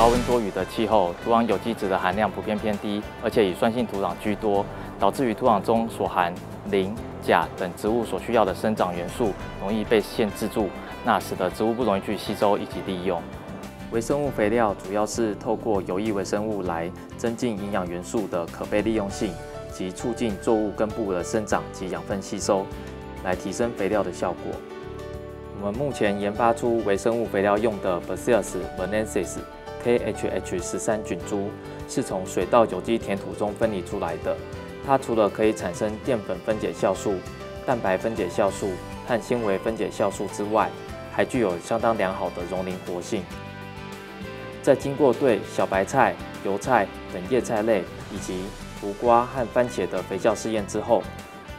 高温多雨的气候，土壤有机质的含量普遍偏低，而且以酸性土壤居多，导致于土壤中所含磷、钾等植物所需要的生长元素容易被限制住，那使得植物不容易去吸收以及利用。微生物肥料主要是透过有益微生物来增进营养元素的可被利用性，及促进作物根部的生长及养分吸收，来提升肥料的效果。我们目前研发出微生物肥料用的 Bacillus vanensis KHH 十三菌株，是从水稻有机填土中分离出来的。它除了可以产生淀粉分解酵素、蛋白分解酵素和纤维分解酵素之外，还具有相当良好的溶磷活性。在经过对小白菜、油菜等叶菜类以及胡瓜和番茄的肥效试验之后，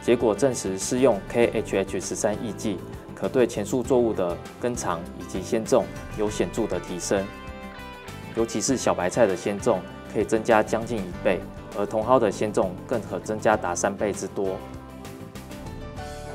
结果证实施用 KHH 十三抑剂。可对前述作物的根长以及鲜重有显著的提升，尤其是小白菜的鲜重可以增加将近一倍，而茼蒿的鲜重更可增加达三倍之多。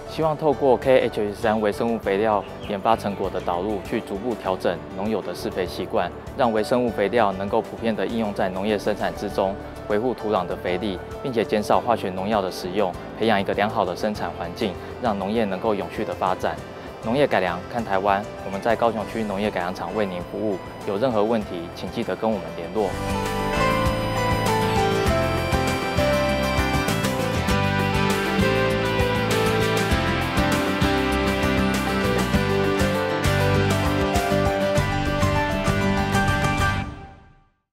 希望透过 KH 三微生物肥料研发成果的导入，去逐步调整农友的施肥习惯，让微生物肥料能够普遍的应用在农业生产之中，维护土壤的肥力，并且减少化学农药的使用，培养一个良好的生产环境，让农业能够永续的发展。农业改良看台湾，我们在高雄区农业改良场为您服务。有任何问题，请记得跟我们联络。